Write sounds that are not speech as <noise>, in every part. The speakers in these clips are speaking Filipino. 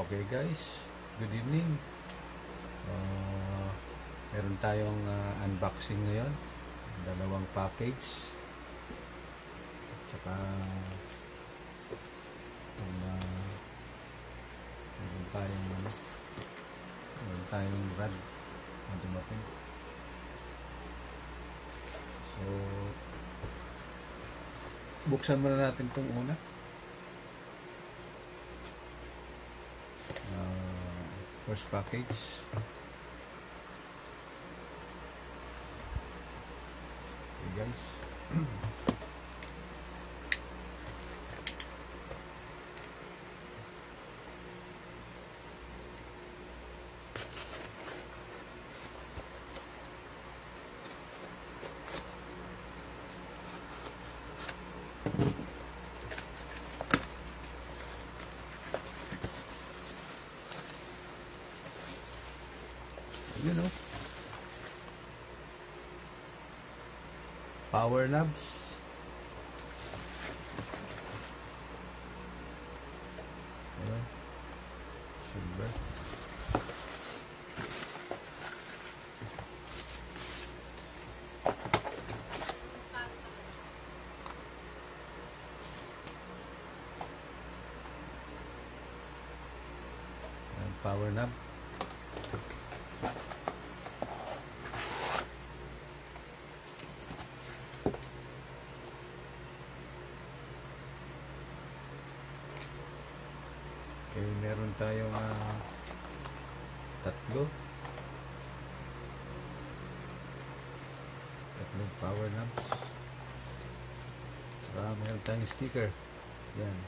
Okay guys, good evening. Uh, meron tayong uh, unboxing ngayon. Dalawang package. At saka um, uh, meron tayong ano, meron tayong rad na dumating. So, buksan muna natin itong una. First package. Okay guys. <clears throat> Power knobs. Power knob. Okay, meron tayong ah, tatlo. Tatlong power knobs. Saka meron tayong sticker. Yan.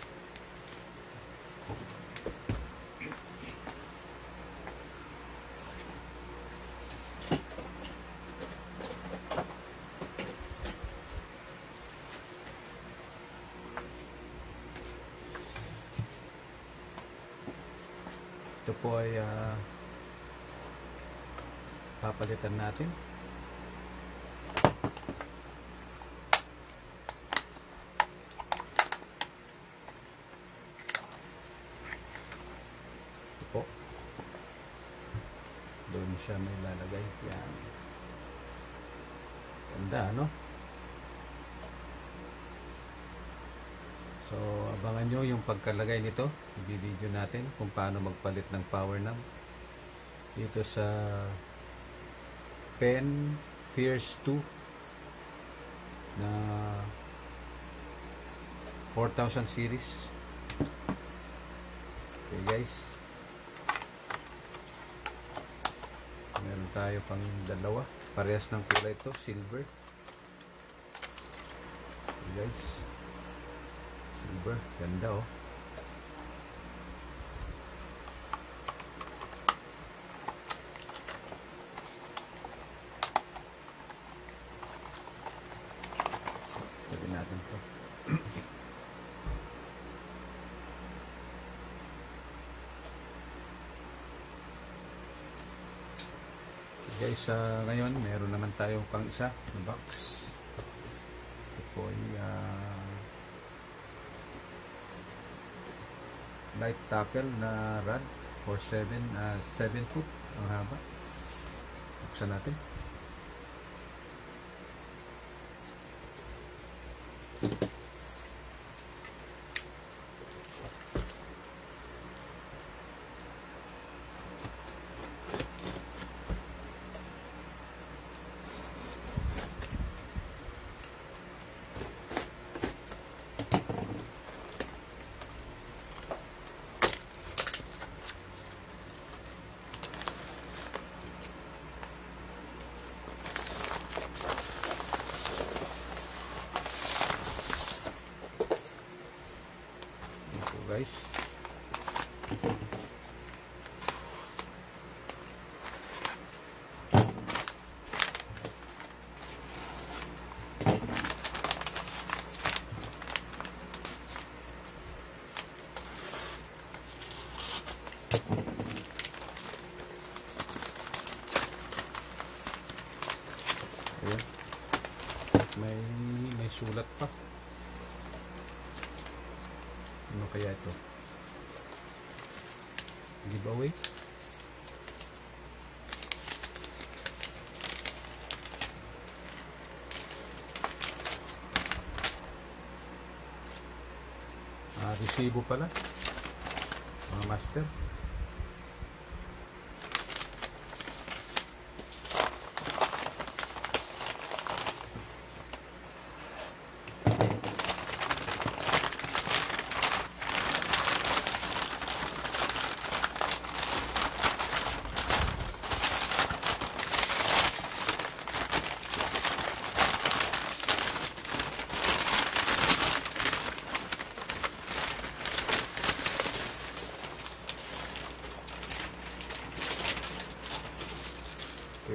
Ito po ay ah, papalitan natin. Po. Doon siya may lalagay. Yan. Ganda, no? So, abangan nyo yung pagkalagay nito. I-video natin kung paano magpalit ng power knob. Dito sa Pen Fierce 2 na 4000 series. Okay guys. Meron tayo pang dalawa. Parehas ng kulay ito. Silver. Okay guys. Silver. Ganda oh. Pwede natin to. Guys, sa ngayon, meron naman tayong pang isa na box. Ito po ay ah, light tackle na rod for 7 uh, 7 foot ang haba. Buksan natin. Ito guys. Ayan. May may sulat pa. Ano kaya ito? giveaway. Ah, resibo pala. Mga master.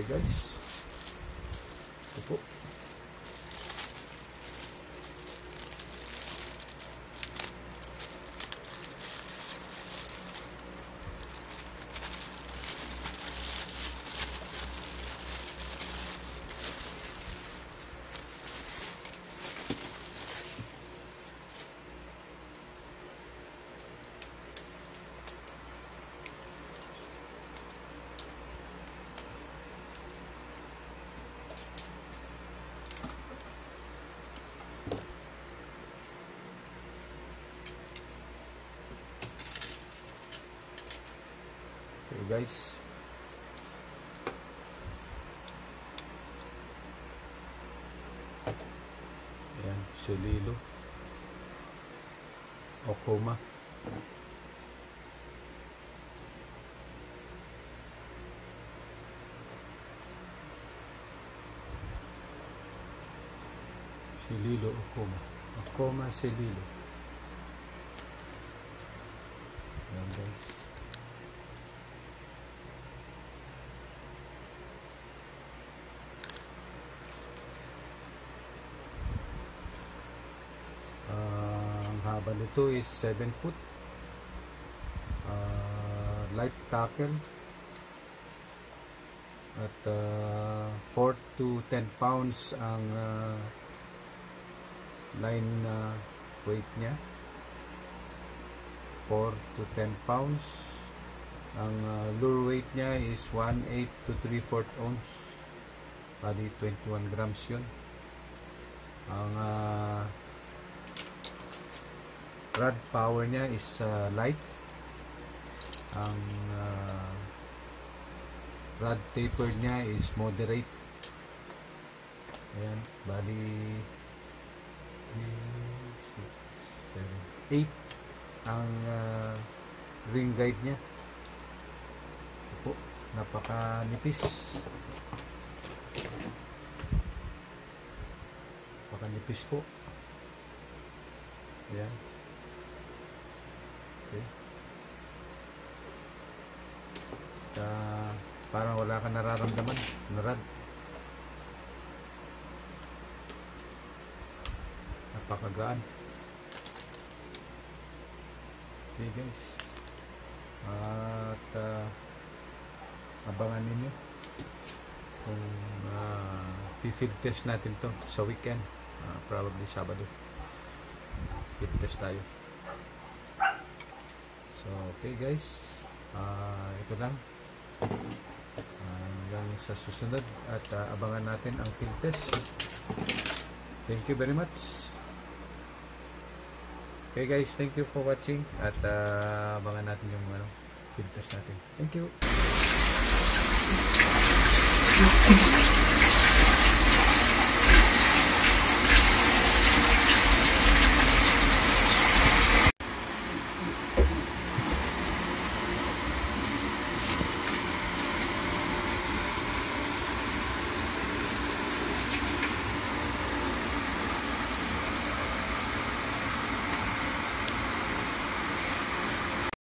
Okay guys. Ito po. Okay guys. Ayan, Solilo. Okoma. Sililo Okoma. Okoma Sililo. Ayan guys. Haba nito is 7 foot. Ah, light tackle. At ah, 4 to 10 pounds ang ah, line na weight niya. 4 to 10 pounds. Ang ah, lure weight niya is 1/8 to 3/4 ounce. Bali 21 grams yun. Ang ah, rod power niya is uh, light. Ang uh, rod taper niya is moderate. Ayan bali 8 ang uh, ring guide niya. Po napaka nipis napaka nipis po. Ayan Okay. Uh, parang wala ka nararamdaman. Narad. Napakagaan. Okay guys. At uh, abangan ninyo kung uh, field test natin to sa weekend. Uh, probably Sabado. Field test tayo. So, okay guys. Ah, ito lang. Hanggang sa susunod at ah, abangan natin ang field test. Thank you very much. Okay guys, thank you for watching at ah, abangan natin yung ano, field test natin. Thank you.